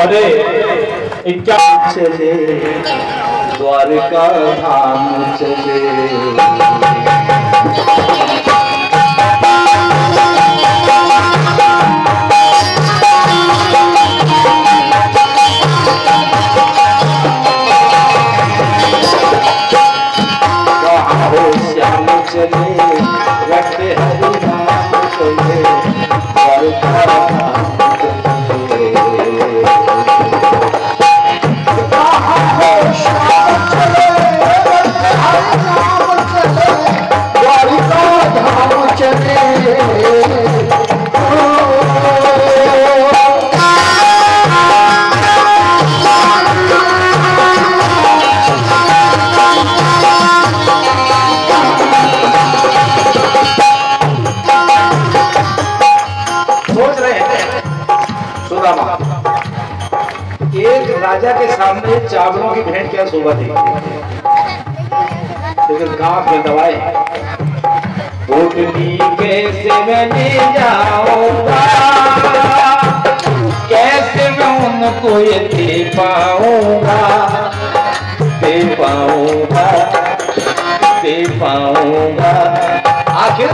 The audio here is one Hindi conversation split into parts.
अरे क्या चले? द्वारका धाम चले। एक राजा के सामने चावलों की भेंट क्या शोभा थी? लेकिन गाँव में दवाए उठनी कैसे मैं ले जाऊँगा? कैसे मैं उनको ये दे पाऊँगा? दे पाऊँगा दे पाऊँगा। आखिर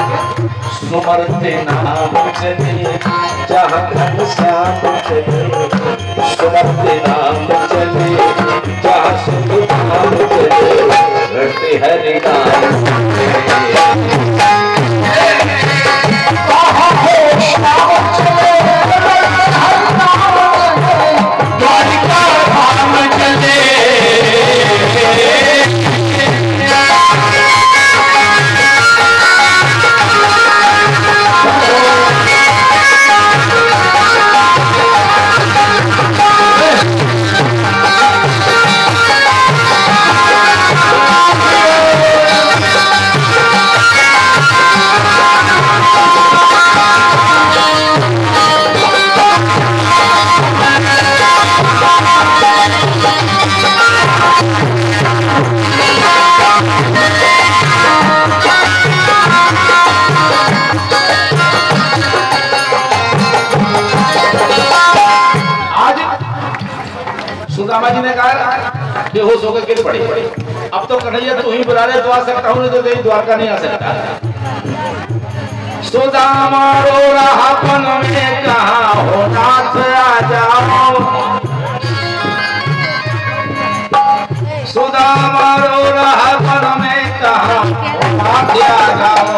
सुमरते नाम चले जहाँ श्याम नाम चले सुख नाम चले हरि नाम सुदामा जी ने कहा, बेहोश होकर गिर पड़ी। अब तो कन्हैया, तू ही बुला रहे तो आ सकता हूँ तो तेरी द्वारका नहीं आ सकता। सुदामा रो रहा पन में, कहा हो नाथ आ जाओ। सुदामा रो रहा पन में, कहा हो आ जाओ।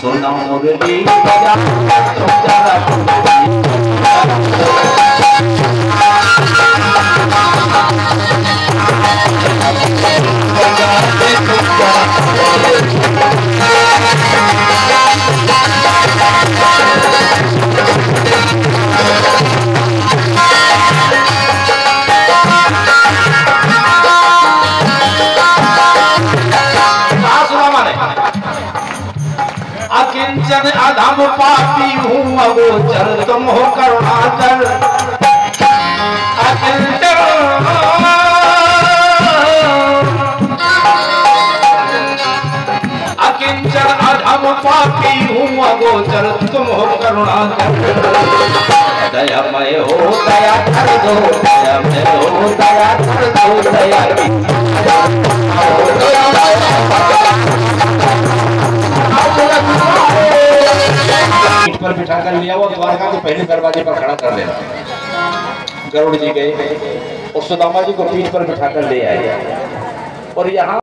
सुनो मुरली बजा तुम जरा अकिंचन अधम पापी हूँ अगोचर तुम हो करुणाचर अकिंचन। अधम पापी हूँ अगोचर तुम हो करुणाचर दयामय हो, दया कर दो दयामय हो, दया कर दो, दया द्वारका के पहले दरवाजे पर खड़ा कर देना गरुड़ जी गए और सुदामा जी को पीठ पर बिठा कर ले आए. और यहाँ